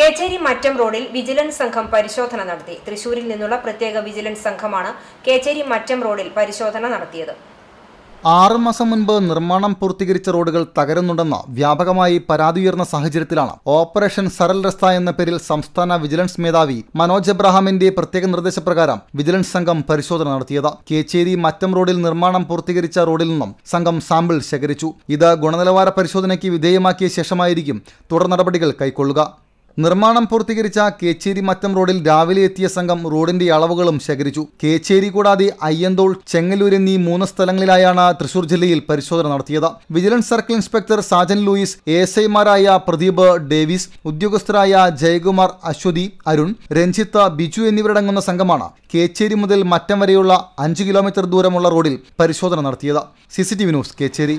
കേച്ചേരി മറ്റം റോഡിൽ വിജിലൻസ് സംഘം പരിശോധന നടത്തി. തൃശൂരിൽ നിന്നുള്ള പ്രത്യേക വിജിലൻസ് സംഘമാണ് കേച്ചേരി മറ്റം റോഡിൽ പരിശോധന നടത്തിയത്. ആറ് മാസം മുൻപ് നിർമ്മാണം പൂർത്തീകരിച്ച റോഡുകൾ തകരുന്നുണ്ടെന്ന് വ്യാപകമായി പരാതി ഉയർന്ന സാഹചര്യത്തിലാണ് ഓപ്പറേഷൻ സരൽ രസ്ത എന്ന പേരിൽ സംസ്ഥാന വിജിലൻസ് മേധാവി മനോജ് എബ്രഹാമിന്റെ പ്രത്യേക നിർദ്ദേശപ്രകാരം വിജിലൻസ് സംഘം പരിശോധന നടത്തിയത്. കേച്ചേരി മറ്റം റോഡിൽ നിർമ്മാണം പൂർത്തീകരിച്ച റോഡിൽ നിന്നും സംഘം സാമ്പിൾ ശേഖരിച്ചു. ഇത് ഗുണനിലവാര പരിശോധനയ്ക്ക് വിധേയമാക്കിയ ശേഷമായിരിക്കും തുടർ നടപടികൾ കൈക്കൊള്ളുക. നിർമ്മാണം പൂർത്തീകരിച്ച കേച്ചേരി മറ്റം റോഡിൽ രാവിലെ എത്തിയ സംഘം റോഡിന്റെ അളവുകളും ശേഖരിച്ചു. കേച്ചേരി കൂടാതെ അയ്യന്തോൾ ചെങ്ങല്ലൂർ എന്നീ മൂന്ന് സ്ഥലങ്ങളിലായാണ് തൃശൂർ ജില്ലയിൽ പരിശോധന നടത്തിയത്. Vigilance circle inspector Sajan Louis S ഐമാരായ പ്രദീപ് ഡേവിസ് ഉദ്യോഗസ്ഥരായ ജയകുമാർ അശ്വതി അരുൺ രഞ്ജിത്ത് ബിജു എന്നിവരടങ്ങുന്ന സംഘമാണ് കേച്ചേരി മുതൽ മറ്റം വരെയുള്ള അഞ്ച് കിലോമീറ്റർ ദൂരമുള്ള റോഡിൽ പരിശോധന നടത്തിയത്. CCTV news Kechery.